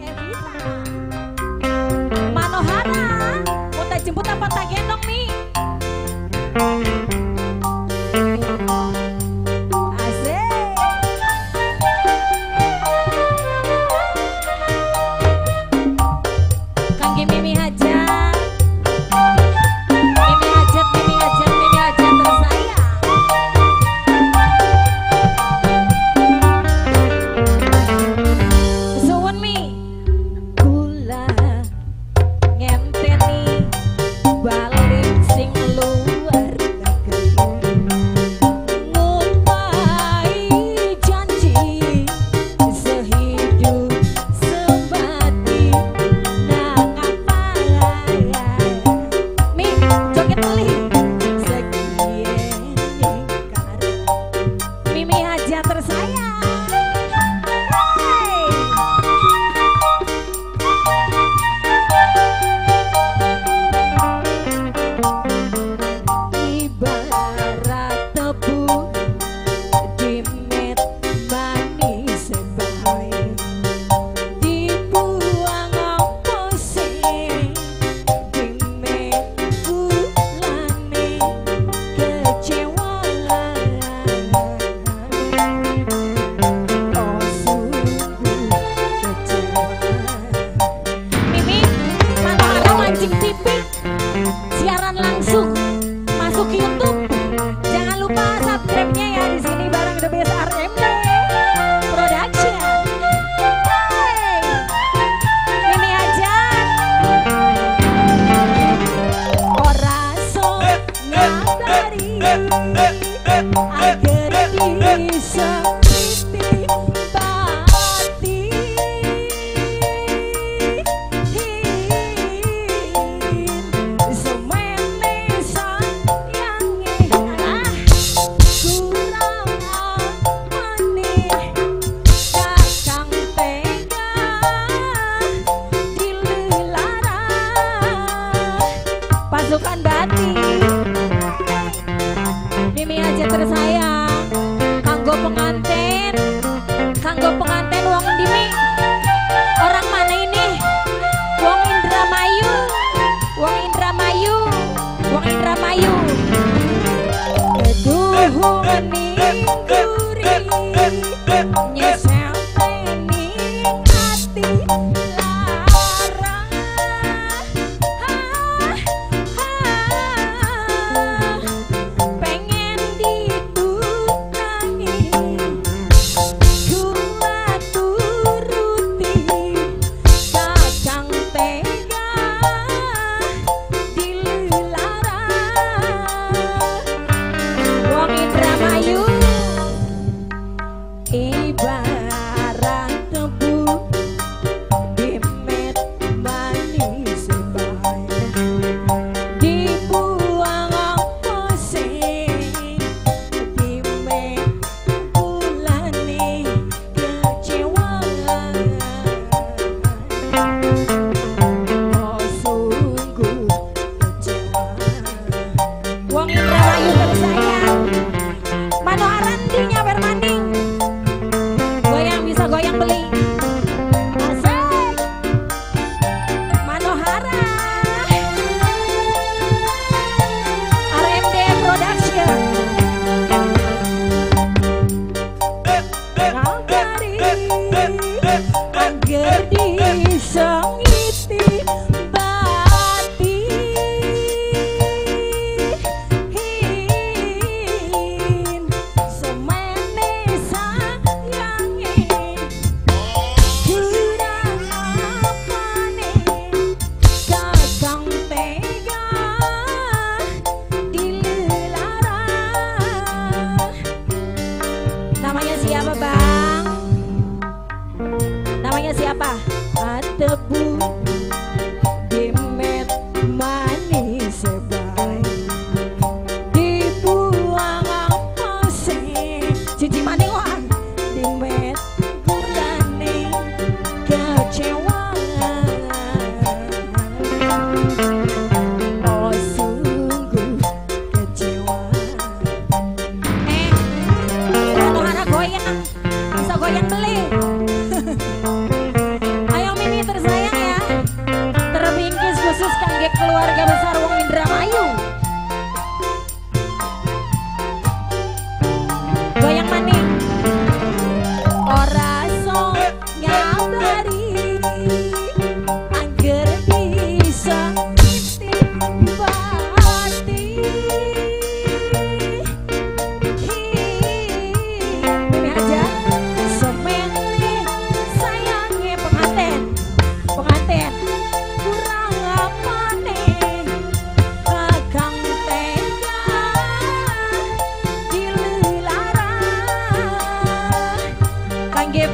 every untuk YouTube. Jangan lupa subscribe-nya ya di sini bareng The Best RMB Production. Hey, ini aja. Agar eh, eh, eh, bisa pengantin kanggo pengantin wong dimi orang mana ini wong Indramayu wong Indramayu wong Indramayu Mayu minggu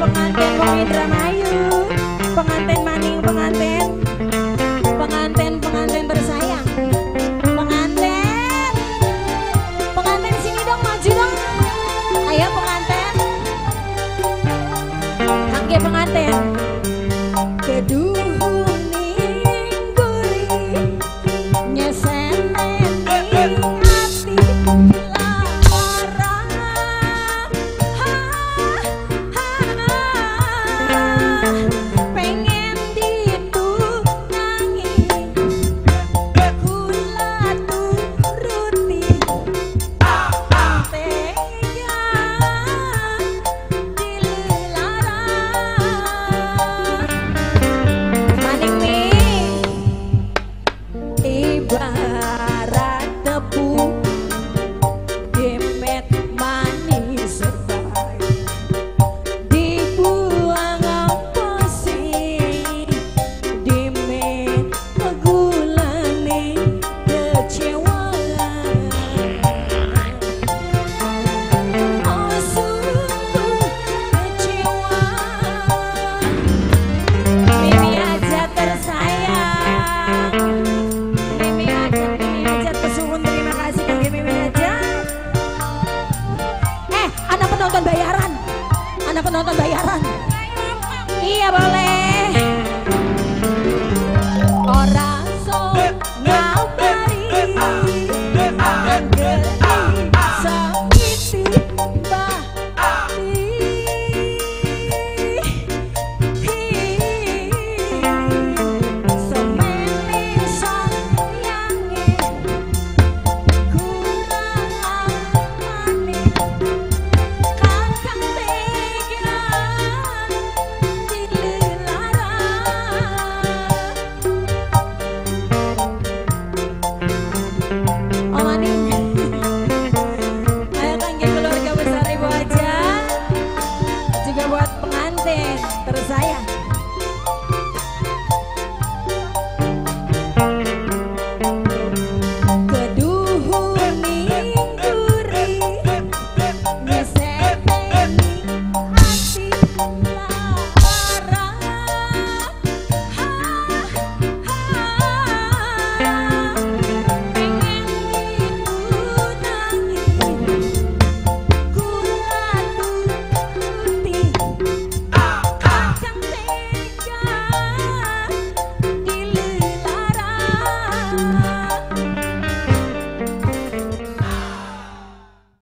con, con mi